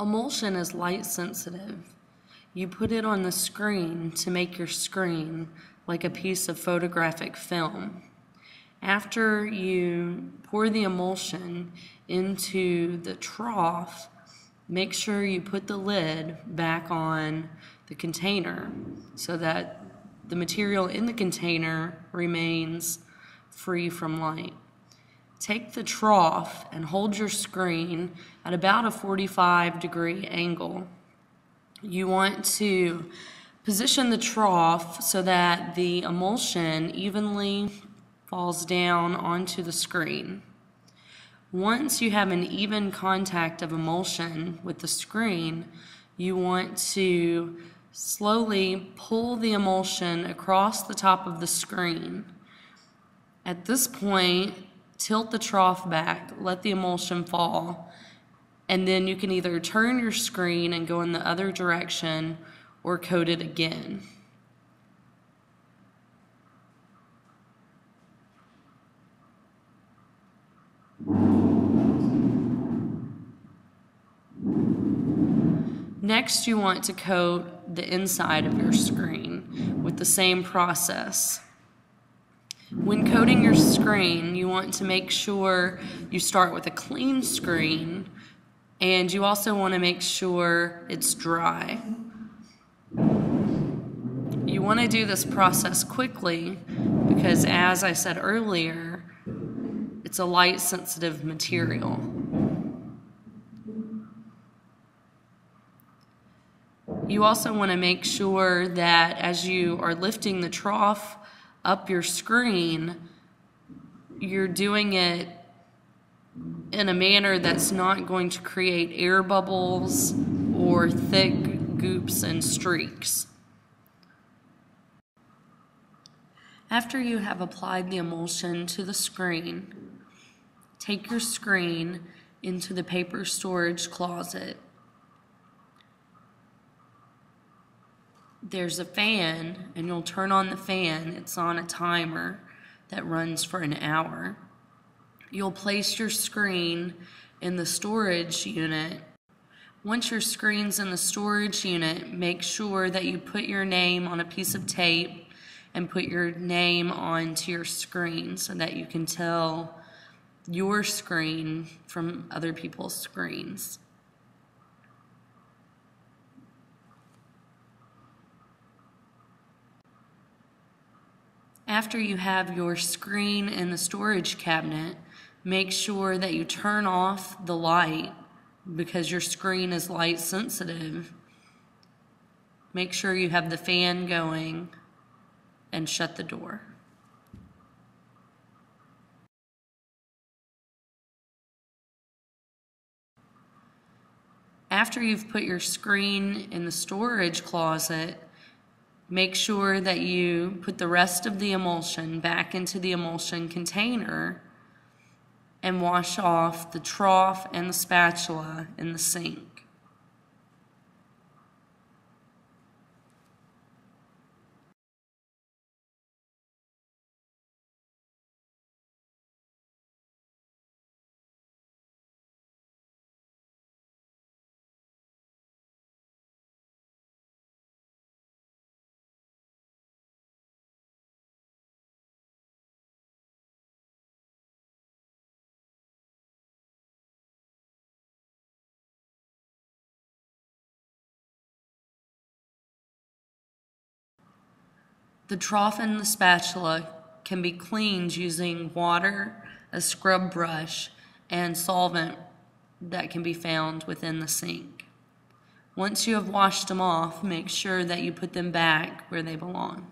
Emulsion is light sensitive. You put it on the screen to make your screen like a piece of photographic film. After you pour the emulsion into the trough, make sure you put the lid back on the container so that the material in the container remains free from light. Take the trough and hold your screen at about a 45 degree angle. You want to position the trough so that the emulsion evenly falls down onto the screen. Once you have an even contact of emulsion with the screen, you want to slowly pull the emulsion across the top of the screen. At this point, tilt the trough back, let the emulsion fall, and then you can either turn your screen and go in the other direction or coat it again. Next, you want to coat the inside of your screen with the same process. When coating your screen, you want to make sure you start with a clean screen and you also want to make sure it's dry. You want to do this process quickly because as I said earlier, it's a light sensitive material. You also want to make sure that as you are lifting the trough up your screen, you're doing it in a manner that's not going to create air bubbles or thick goops and streaks. After you have applied the emulsion to the screen, take your screen into the paper storage closet there's a fan and you'll turn on the fan. It's on a timer that runs for an hour. You'll place your screen in the storage unit. Once your screen's in the storage unit, make sure that you put your name on a piece of tape and put your name onto your screen so that you can tell your screen from other people's screens. After you have your screen in the storage cabinet, make sure that you turn off the light because your screen is light sensitive. Make sure you have the fan going and shut the door. After you've put your screen in the storage closet, Make sure that you put the rest of the emulsion back into the emulsion container and wash off the trough and the spatula in the sink. The trough and the spatula can be cleaned using water, a scrub brush, and solvent that can be found within the sink. Once you have washed them off, make sure that you put them back where they belong.